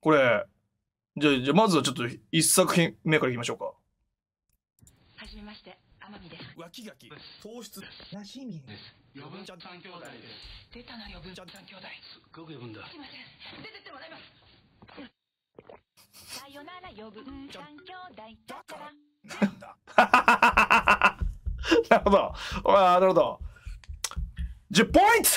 これ、じゃあ、じゃあまずはちょっと一作品目からいきましょうか。はじめまして、天海です。脇垣、糖質、なしみ余分ちゃん三兄弟です。出たな、余分ちゃん兄弟。すっごく余分だ。すいません、出てってもらいます。さよなら、余分三兄弟だから。なるほど。ああ、なるほど。10ポイント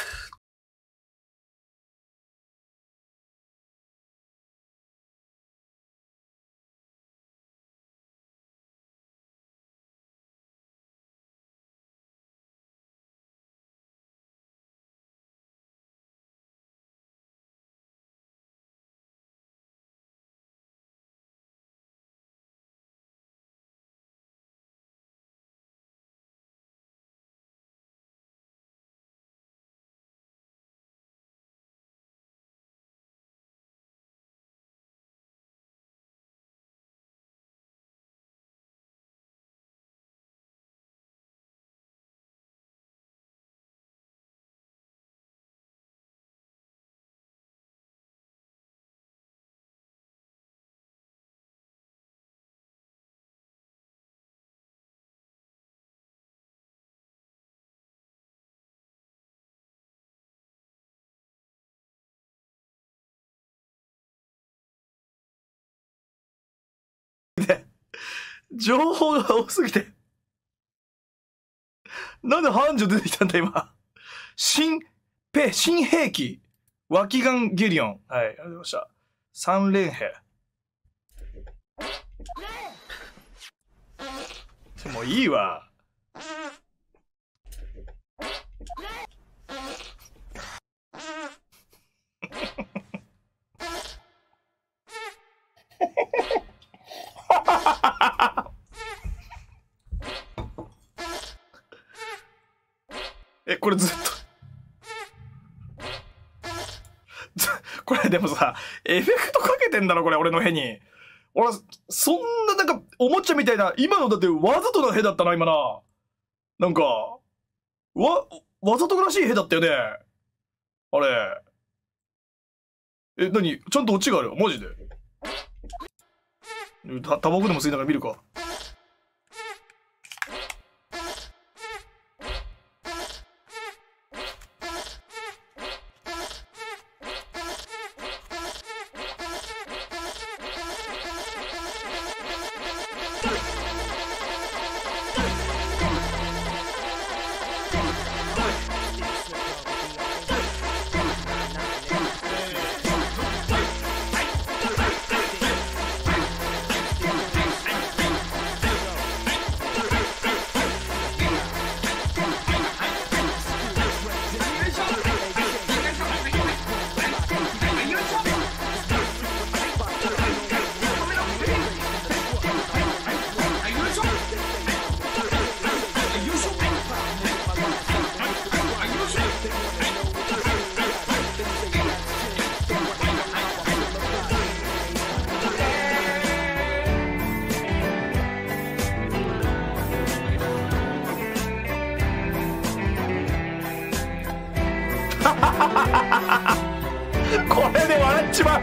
情報が多すぎて。なんで繁盛出てきたんだ、今。新、ペ、新兵器。脇眼ゲリオン。はい、ありがとうございました。三連兵。もういいわ。え、これずっと。これでもさ、エフェクトかけてんだろ、これ、俺の屁に。俺、そんななんか、おもちゃみたいな、今のだってわざとの屁だったな、今な。なんか、わ、わざとらしい屁だったよね。あれ。え、なにちゃんとオチがある？マジで？タバコでも吸いながら見るか。ちま。う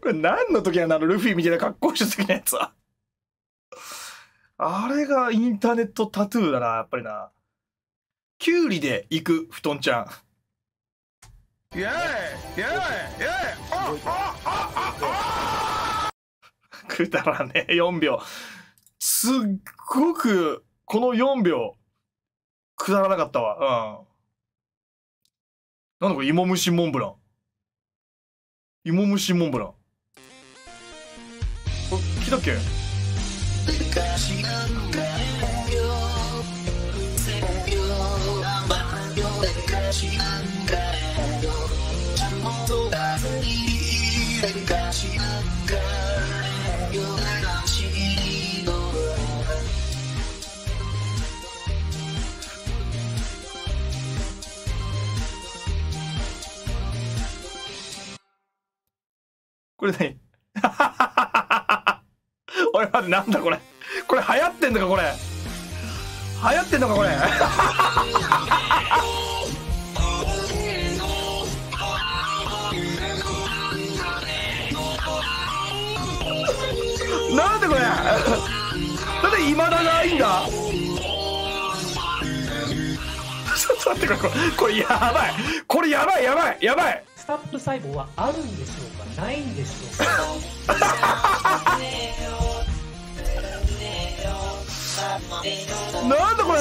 これ何の時なのあのルフィみたいな格好して好きなやつは。あれがインターネットタトゥーだなやっぱりな。キュウリで行く布団ちゃん。イエーイイエイイエイあああああくだらねえ4秒。すっごくこの4秒くだらなかったわ。うん。なんだこれ芋虫モンブラン。芋虫モンブラン。あれ来たっけ「これ何？おい待ってなんだこれ？これ流行ってんのかこれ？流行ってんのかこれ？なんでこれ？なんで今だがいいんだ？ちょっと待ってこれこれやばい。これやばいやばいやばい。スタップ細胞はあるんでしょうか？ないんでしょうか？なんだこれ？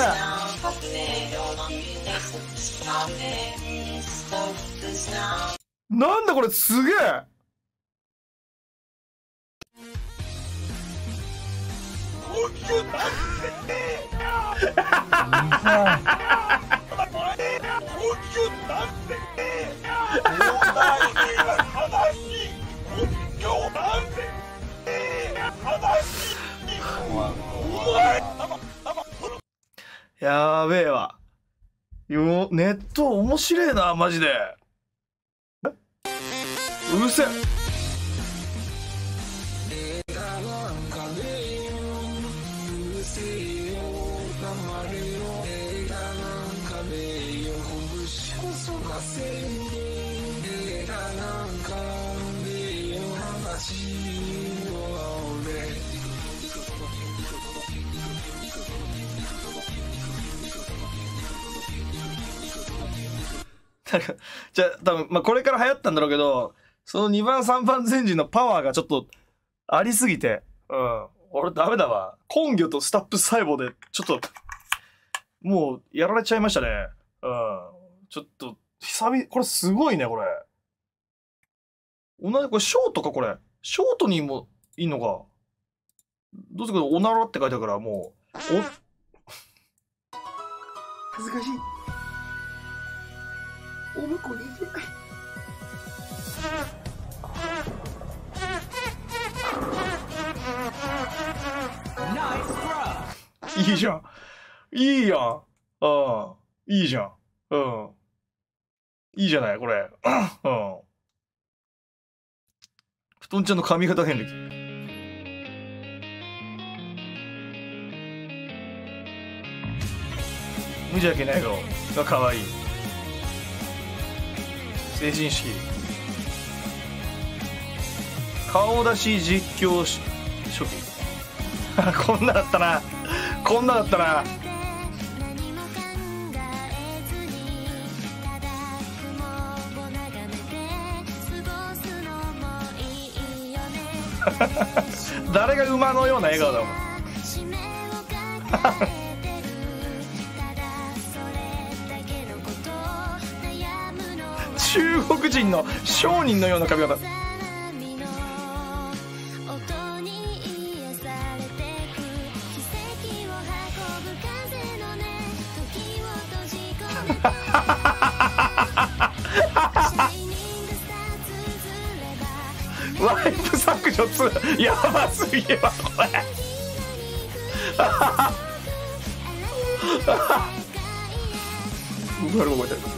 なんだこれすげえやべえわ。よネット面白えなマジで。うるせえ。じゃあ多分まあこれから流行ったんだろうけどその2番3番前時のパワーがちょっとありすぎて。うん。俺ダメだわ。根魚とスタップ細胞でちょっともうやられちゃいましたね。うん。ちょっと久々これすごいねこれ。同じこれショートかこれ。ショートにもいいのか。どうせこれおならって書いてあるからもう。お恥ずかしいおむこに行けないいいじゃん。いいやん。うんいいじゃん。うん。いいじゃないこれ。うん。布団ちゃん。の髪型遍歴無邪気な笑顔が可愛い成人式。顔出し実況し初期。こんなだったな。こんなだったな。誰が馬のような笑顔だお前。国人の商人のような髪型。ワイプ削除2やばすぎるわこれ。僕は覚えてる？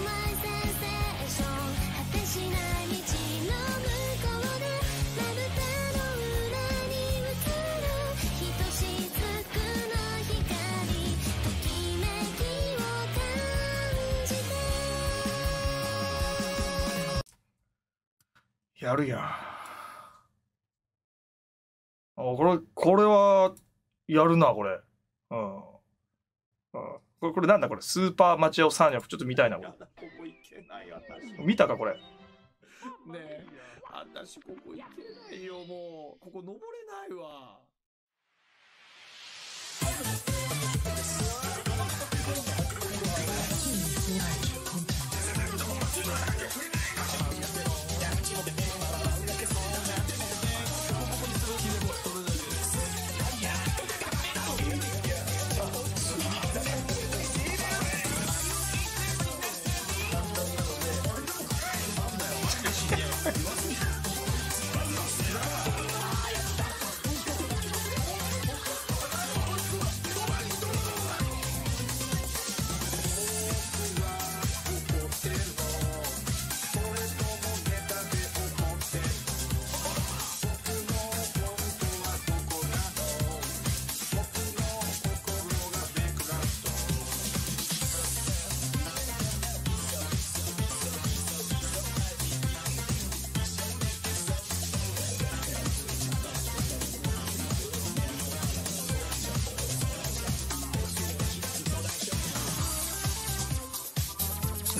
やるやん。あ、これ、これは、やるな、これ。うん。うん、これ、これなんだこれ？スーパーマチオ三役。ちょっと見たいな、これ。見たか、これ？ねえ、私ここ行けないよ、もう。ここ登れないわ。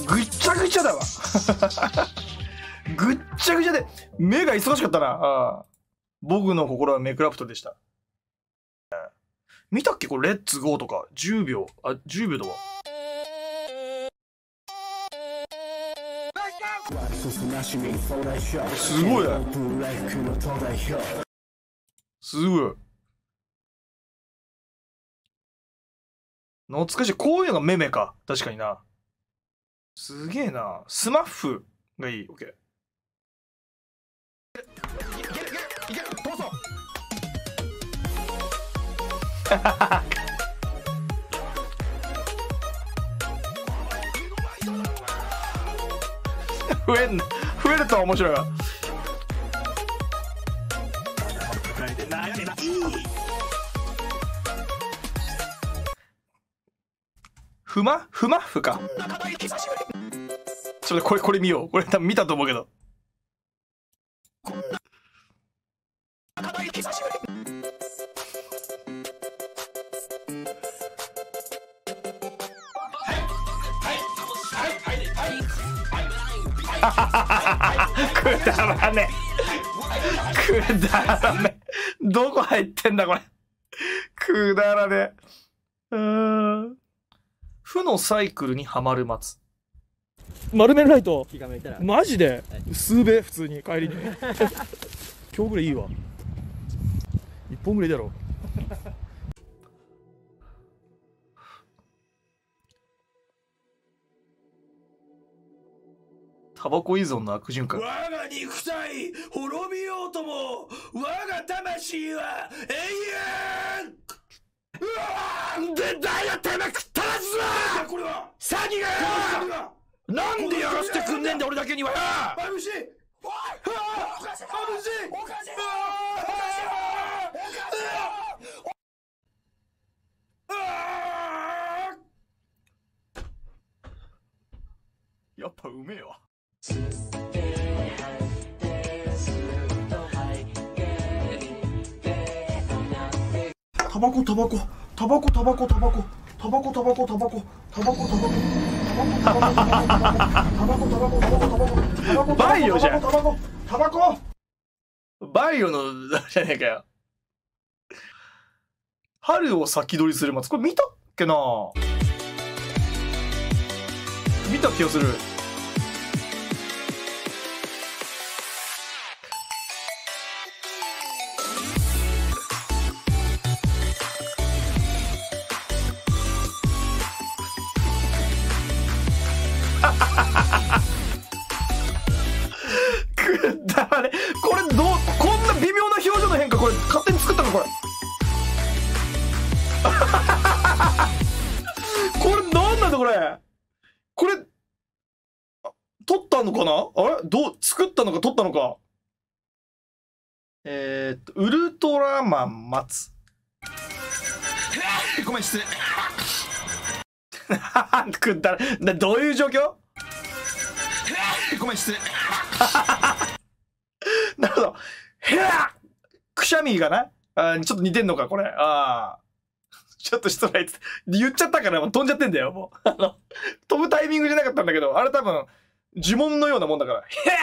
ぐっちゃぐちゃだわ。ぐっちゃぐちゃで目が忙しかったな。あ僕の心はメクラプトでした。見たっけ？これレッツゴーとか。10秒。あ10秒だわ。すごいすごい。懐かしい。こういうのがメメか。確かにな。すげえな。スマッフがいい。オッケー。いけるいけるいけるどうぞ増えん増えるとは面白いわ。ふま？ふま？ふか。ちょっとこれこれ見よう。これ多分見たと思うけど。くだらねくだらねどこ入ってんだこれ。くだらねうん。負のサイクルにはまる松。丸めライト。気が向いたら。マジで？数べ普通に。帰りに。今日ぐらいいいわ。一本ぐらいだろ。タバコ依存の悪循環。我が肉体滅びようとも我が魂は永遠うわでだよてめえ食ったらずだこれは。詐欺がよ。なんでやらせてくんねえんだ俺だけには。よマムシおいおかしいマムシおかしいおかしいやっぱうめえわタバコタバコ。タバコタバコタバコ。タバコタバコタバコ。タバコタバコ。タバコタバコタバコ。タバコタバコタバコ。タバコバイオじゃん。タバコタバコバイオのじゃねえかよ。春を先取りする松これ見たっけな見た気がするのか撮ったのかえー、っとウルトラマン松 ごめん失礼 くだらなどういう状況？ごめん失礼 なるほど。へらくしゃみがなあーちょっと似てんのか、これ。ああ。ちょっとストライク。言っちゃったからもう飛んじゃってんだよ、もう。あの、飛ぶタイミングじゃなかったんだけど、あれ多分、呪文のようなもんだから。へら